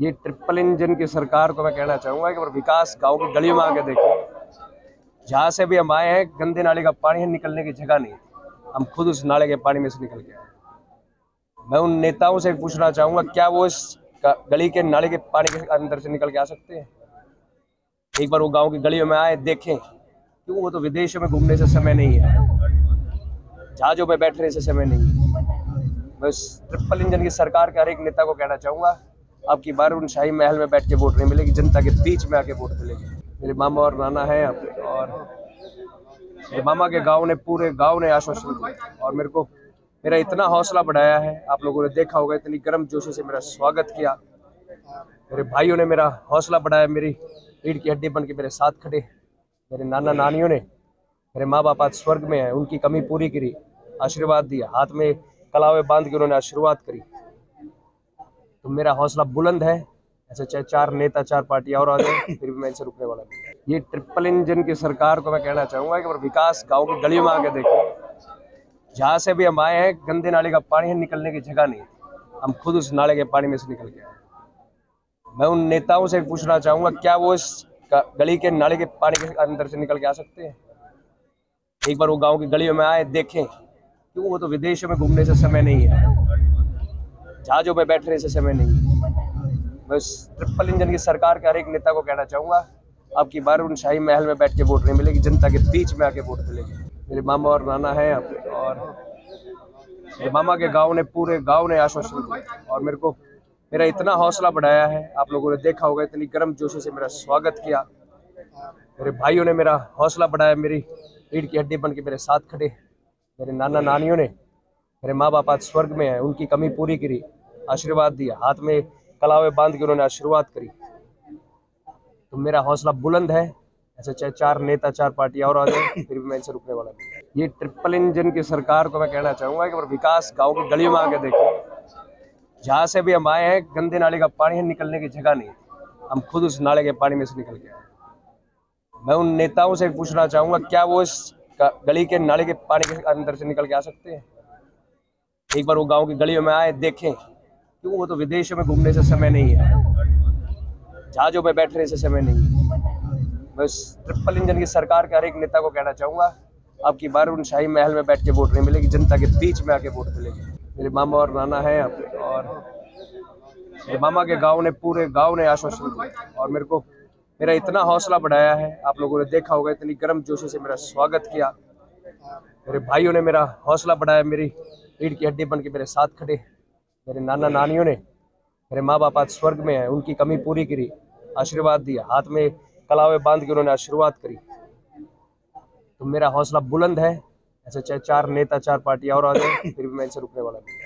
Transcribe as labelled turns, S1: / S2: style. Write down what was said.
S1: ये triple engine की सरकार को मैं कहना चाहूँगा कि विकास गाँव की गलियों में आके देखें, जहाँ से भी हम आए हैं, गंदे नाले का पानी है निकलने की जगह नहीं हम खुद उस नाले के पानी में से निकल के मैं उन नेताओं से पूछना चाहूँगा, क्या वो इस गली के नाले के पानी के अंदर से निकल के आ सकते हैं? एक बार वो गाँव की गलियों में आए, देखें क्यों वो तो विदेशों में घूमने से समय नहीं है। जहाजों में बैठने से समय नहीं है। मैं ट्रिपल इंजन की सरकार के हर एक नेता को कहना चाहूँगा आपकी बार उन शाही महल में बैठ के वोट नहीं मिलेगी, जनता के बीच में आके वोट मिलेगी। मेरे मामा और नाना है और मेरे मामा के गाँव ने, पूरे गाँव ने आश्वासन दिया। और मेरे को, मेरा इतना हौसला बढ़ाया है, आप लोगों ने देखा होगा, इतनी गर्म जोशी से मेरा स्वागत किया। मेरे भाइयों ने मेरा हौसला बढ़ाया, मेरी रीढ़ की हड्डी बन के मेरे साथ खड़े। मेरे नाना नानियों ने, मेरे माँ बाप आज स्वर्ग में हैं, उनकी कमी पूरी करी, आशीर्वाद दिया, हाथ में कलावे बाँध के उन्होंने आशीर्वाद करी। तो मेरा हौसला बुलंद है। ऐसे चाहे चार नेता, चार पार्टियाँ और आ जाए, फिर भी मैं इनसे रुकने वाला नहीं। ये ट्रिपल इंजन की सरकार को मैं कहना चाहूँगा कि विकास गाँव की गलियों में आके देखें, जहाँ से भी हम आए हैं, गंदे नाले का पानी निकलने की जगह नहीं। हम खुद उस नाले के पानी में से निकल आए मैं उन नेताओं से पूछना चाहूँगा, क्या वो इस गली के नाले के पानी के अंदर से निकल के आ सकते हैं? एक बार वो गाँव की गलियों में आए, देखें, क्यों वो तो विदेशों में घूमने से समय नहीं है। जहाजों में बैठने से समय नहीं। मैं उस ट्रिपल इंजन की सरकार के हर एक नेता को कहना चाहूँगा, आपकी बार उन शाही महल में बैठ के वोट नहीं मिलेगी, जनता के बीच में आके वोट मिलेगी। मेरे मामा और नाना है और मेरे मामा के गाँव ने, पूरे गाँव ने आश्वासन दिया। और मेरे को, मेरा इतना हौसला बढ़ाया है, आप लोगों ने देखा होगा, इतनी गर्म जोशी से मेरा स्वागत किया। मेरे भाइयों ने मेरा हौसला बढ़ाया, मेरी रीढ़ की हड्डी बन के मेरे साथ खड़े। मेरे नाना नानियों ने मेरे माँ बाप आज स्वर्ग में हैं, उनकी कमी पूरी करी, आशीर्वाद दिया, हाथ में कलावे बाँध के उन्होंने आशीर्वाद करी। तो मेरा हौसला बुलंद है, ऐसे चाहे चार नेता, चार पार्टियाँ और आ जाए, फिर भी मैं इनसे रुकने वाला नहीं। ये ट्रिपल इंजन की सरकार को मैं कहना चाहूँगा कि विकास गाँव की गलियों में आके देखें, जहाँ से भी हम आए हैं, गंदे नाले का पानी है, निकलने की जगह नहीं हम खुद उस नाले के पानी में से निकल आए मैं उन नेताओं से पूछना चाहूँगा, क्या वो इस गली के नाले के पानी के अंदर से निकल के आ सकते हैं? एक बार वो गाँव की गलियों में आए, देखें। क्यों? वो तो विदेशों में घूमने से समय नहीं है। जहाजों में बैठने से समय नहीं है। मैं ट्रिपल इंजन की सरकार के हर एक नेता को कहना चाहूँगा, आपकी बार उन शाही महल में बैठ के वोट नहीं मिलेगी, जनता के बीच में आके वोट मिलेगी। मेरे मामा और नाना है और मेरे मामा के गाँव ने, पूरे गाँव ने आश्वासन दिया। और मेरे को, मेरा इतना हौसला बढ़ाया है, आप लोगों ने देखा होगा, इतनी गर्म जोशी से मेरा स्वागत किया। मेरे भाइयों ने मेरा हौसला बढ़ाया, मेरी रीढ़ की हड्डी बन के मेरे साथ खड़े। मेरे नाना नानियों ने मेरे माँ बाप आज स्वर्ग में है, उनकी कमी पूरी करी, आशीर्वाद दिया, हाथ में कलावे बाँध के उन्होंने आशीर्वाद करी। तो मेरा हौसला बुलंद है, ऐसे चाहे चार नेता, चार पार्टियाँ और आ जाए फिर भी मैं इनसे रुकने वाला नहीं।